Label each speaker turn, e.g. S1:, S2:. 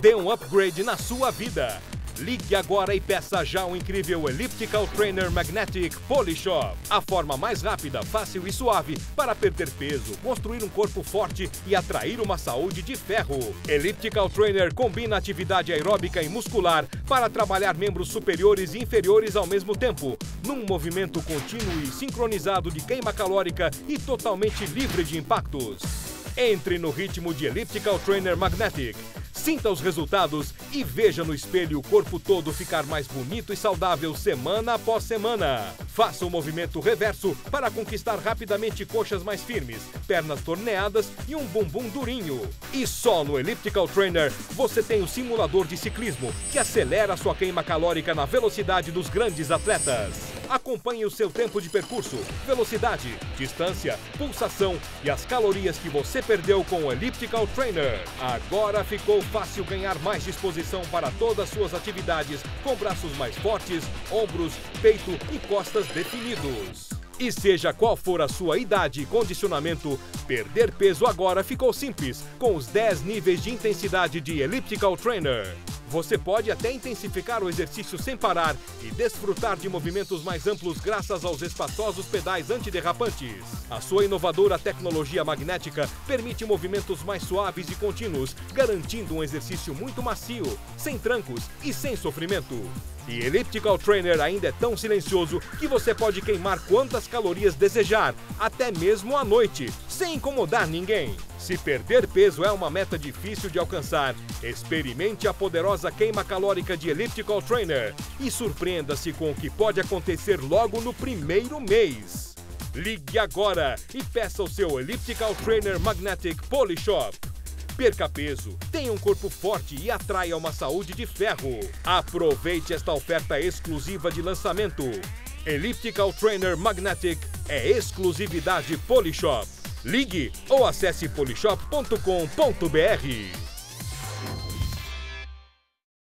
S1: Dê um upgrade na sua vida. Ligue agora e peça já o incrível Elliptical Trainer Magnetic Polishop. A forma mais rápida, fácil e suave para perder peso, construir um corpo forte e atrair uma saúde de ferro. Elliptical Trainer combina atividade aeróbica e muscular para trabalhar membros superiores e inferiores ao mesmo tempo, num movimento contínuo e sincronizado de queima calórica e totalmente livre de impactos. Entre no ritmo de Elliptical Trainer Magnetic. Sinta os resultados e veja no espelho o corpo todo ficar mais bonito e saudável semana após semana. Faça o movimento reverso para conquistar rapidamente coxas mais firmes, pernas torneadas e um bumbum durinho. E só no Elliptical Trainer você tem o simulador de ciclismo que acelera sua queima calórica na velocidade dos grandes atletas. Acompanhe o seu tempo de percurso, velocidade, distância, pulsação e as calorias que você perdeu com o Elliptical Trainer. Agora ficou fácil ganhar mais disposição para todas as suas atividades com braços mais fortes, ombros, peito e costas definidos. E seja qual for a sua idade e condicionamento, perder peso agora ficou simples com os 10 níveis de intensidade de Elliptical Trainer. Você pode até intensificar o exercício sem parar e desfrutar de movimentos mais amplos graças aos espaçosos pedais antiderrapantes. A sua inovadora tecnologia magnética permite movimentos mais suaves e contínuos, garantindo um exercício muito macio, sem trancos e sem sofrimento. E Elliptical Trainer ainda é tão silencioso que você pode queimar quantas calorias desejar, até mesmo à noite, sem incomodar ninguém. Se perder peso é uma meta difícil de alcançar, experimente a poderosa queima calórica de Elliptical Trainer e surpreenda-se com o que pode acontecer logo no primeiro mês. Ligue agora e peça o seu Elliptical Trainer Magnetic Polishop. Perca peso, tenha um corpo forte e atraia uma saúde de ferro. Aproveite esta oferta exclusiva de lançamento. Elliptical Trainer Magnetic é exclusividade Polishop. Ligue ou acesse polishop.com.br.